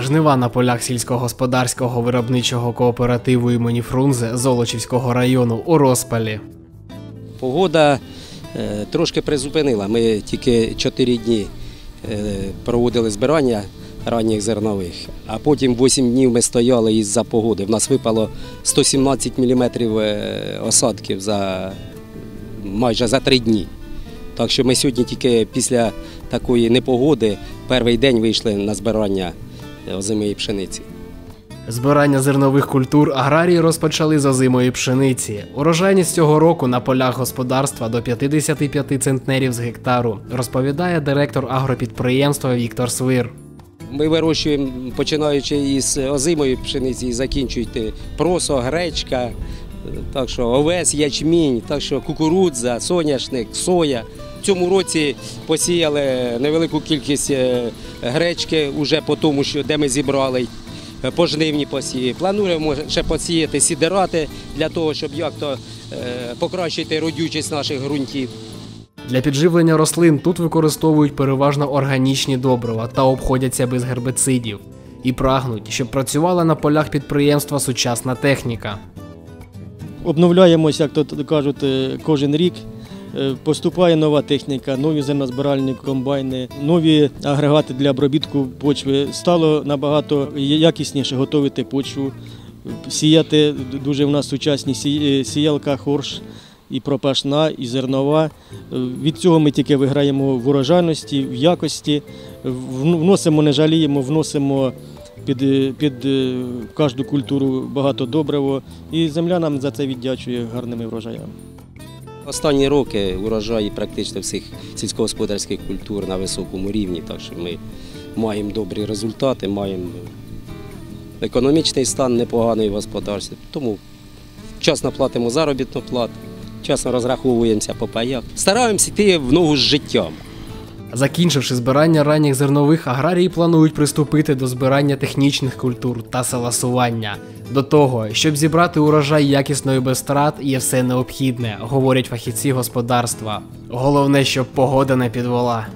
Жнива на полях сільськогосподарського виробничого кооперативу імені Фрунзе Золочівського району у розпалі. Погода е, трошки призупинила. Ми тільки 4 дні е, проводили збирання ранніх зернових, а потім 8 днів ми стояли із-за погоди. В нас випало 117 мм осадків за майже за 3 дні. Так що ми сьогодні тільки після такої непогоди перший день вийшли на збирання е, озимої пшениці. Збирання зернових культур аграрії розпочали з озимої пшениці. Урожайність цього року на полях господарства до 55 центнерів з гектару, розповідає директор агропідприємства Віктор Свир. Ми вирощуємо, починаючи із озимої пшениці і просо, гречка, е, так що овес, ячмінь, так що кукурудза, соняшник, соя. В цьому році посіяли невелику кількість е, гречки, уже по тому, що де ми зібрали е, пожнивні посіви. Плануємо ще посіяти сідерати для того, щоб як то покращити родючість наших ґрунтів. Для підживлення рослин тут використовують переважно органічні добрива та обходяться без гербицидів. І прагнуть, щоб працювала на полях підприємства сучасна техніка. Обновляємося, як то кажуть, е, кожен рік. Е, Поступає нова техніка, нові зернозбиральні комбайни, нові агрегати для обробітку почви. Стало набагато якісніше готувати почву, сіяти. Дуже в нас сучасні е, сіялка, хорш, і пропашна, і зернова. Е, Від цього ми тільки виграємо в урожайності, в якості, вносимо, не жаліємо, вносимо під, е, під е, кожну культуру багато добриво, і земля нам за це віддячує гарними врожаями. Останні роки урожаї практично всіх сільськогосподарських культур на високому рівні, так що ми маємо добрі результати, маємо економічний стан непоганий в господарстві. Тому вчасно платимо заробітну плату, вчасно розраховуємося по паях. Стараємося йти в ногу з життям. Закінчивши збирання ранніх зернових, аграрії планують приступити до збирання технічних культур та саласування. До того, щоб зібрати урожай якісно і без страт, є все необхідне, говорять фахівці господарства. Головне, щоб погода не підвела.